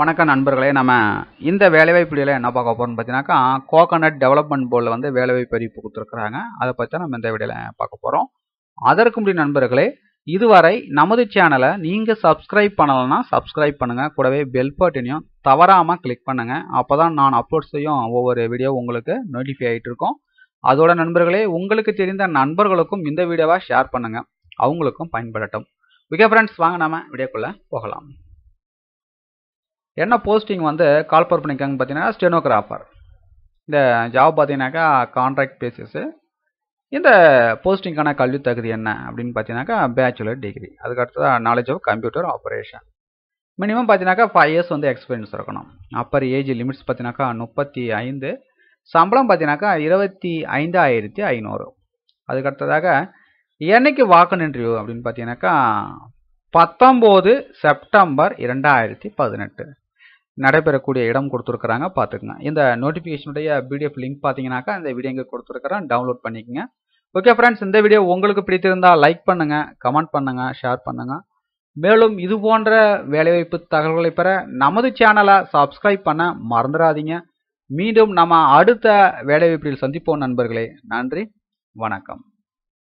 வணக்கம் நண்பர்களே நம்ம இந்த வேலைவாய்ப்பு வீடியோவில் என்ன பார்க்க போகிறோம்னு பார்த்தீங்கன்னாக்கா கோகனட் டெவலப்மெண்ட் போர்டில் வந்து வேலைவாய்ப்பு அறிவிப்பு கொடுத்துருக்குறாங்க. அதை பற்றி தான் நம்ம இந்த வீடியோவில் பார்க்க போகிறோம் அதற்கு முடி நண்பர்களே இதுவரை நமது சேனலை நீங்கள் சப்ஸ்கிரைப் பண்ணலைன்னா சப்ஸ்கிரைப் பண்ணுங்கள் கூடவே பெல் பட்டினையும் தவறாமல் கிளிக் பண்ணுங்கள் அப்போ தான் நான் அப்லோட் செய்யும் ஒவ்வொரு வீடியோ உங்களுக்கு நோட்டிஃபை ஆகிட்டு இருக்கோம். அதோட நண்பர்களே உங்களுக்கு தெரிந்த நண்பர்களுக்கும் இந்த வீடியோவை ஷேர் பண்ணுங்கள் அவங்களுக்கும் பயன்படட்டும். ஓகே ஃப்ரெண்ட்ஸ் வாங்க நம்ம வீடியோக்குள்ளே போகலாம். என்ன போஸ்டிங் வந்து கால்பர் பண்ணியிருக்காங்க பார்த்தீங்கன்னா ஸ்டெனோகிராஃபர் இந்த ஜாப் பார்த்தீங்கன்னாக்கா கான்ட்ராக்ட் பேசிஸு இந்த போஸ்டிங்கான கல்வி தகுதி என்ன அப்படின்னு பார்த்தீங்கன்னாக்கா பேச்சுலர் டிகிரி அதுக்கு knowledge of computer operation minimum பார்த்தீங்கன்னாக்கா ஃபைவ் இயர்ஸ் வந்து எக்ஸ்பீரியன்ஸ் இருக்கணும். அப்பர் ஏஜ் லிமிட்ஸ் பார்த்தீங்கன்னாக்கா முப்பத்தி ஐந்து. சம்பளம் பார்த்தீங்கன்னாக்கா இருபத்தி ஐந்தாயிரத்தி ஐநூறு. அதுக்கு அடுத்ததாக என்னைக்கு வாக்கன் இன்டர்வியூ அப்படின்னு பார்த்தீங்கன்னாக்கா பத்தொம்போது செப்டம்பர் இரண்டாயிரத்தி பதினெட்டு. நடைபெறக்கூடிய இடம் கொடுத்துருக்குறாங்க பார்த்துக்குங்க. இந்த நோட்டிஃபிகேஷனுடைய பிடிஎஃப் லிங்க் பார்த்தீங்கன்னாக்கா இந்த வீடியோ இங்கே கொடுத்துருக்குறேன். டவுன்லோட் பண்ணிக்கோங்க. ஓகே ஃப்ரெண்ட்ஸ் இந்த வீடியோ உங்களுக்கு பிடித்திருந்தால் லைக் பண்ணுங்கள் கமெண்ட் பண்ணுங்கள் ஷேர் பண்ணுங்கள் மேலும் இது போன்ற வேலைவாய்ப்பு தகவல்களை பெற நமது சேனலை சப்ஸ்கிரைப் பண்ண மறந்துடாதீங்க. மீண்டும் நம்ம அடுத்த வேலைவாய்ப்பில் சந்திப்போம் நண்பர்களே. நன்றி வணக்கம்.